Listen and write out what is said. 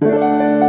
Música